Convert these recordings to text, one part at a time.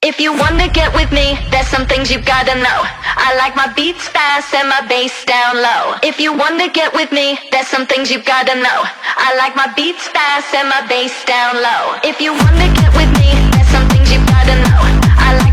If you wanna get with me, there's some things you gotta know. I like my beats fast and my bass down low. If you wanna get with me, there's some things you gotta know. I like my beats fast and my bass down low. If you wanna get with me, there's some things you gotta know. I like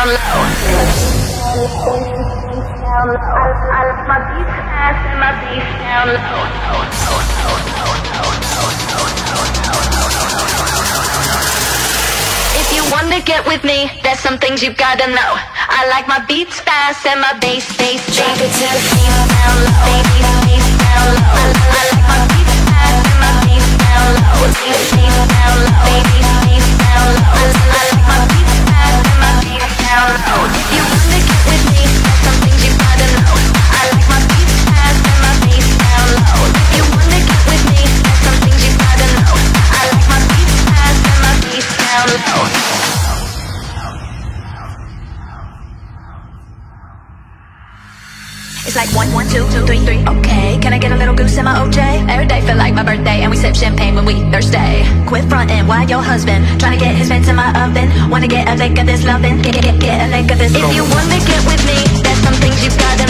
down low. If you wanna get with me, there's some things you gotta know. I like my beats fast and my bass, bass, bass. Drop it to the down low. It's like one, one, two, two, three, three. Okay, can I get a little goose in my OJ? Every day feel like my birthday, and we sip champagne when we thirsty. Quit frontin', why your husband trying to get his pants in my oven? Wanna get a lick of this lovin'? Get, get, get, get a lick of this. If you wanna get with me, there's some things you've gotta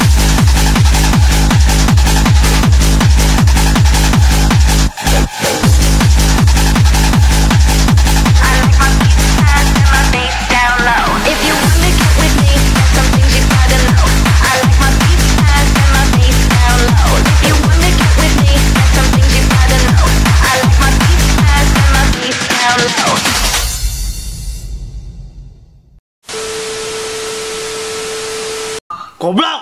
狗不让。